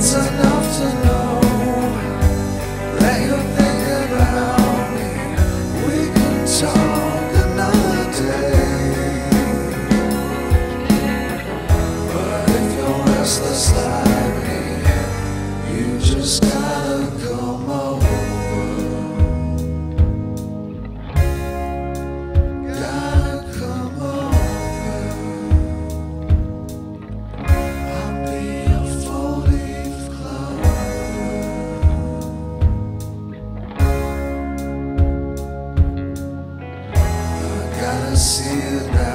It's enough to know that you think about me. We can talk another day. But if you're seda.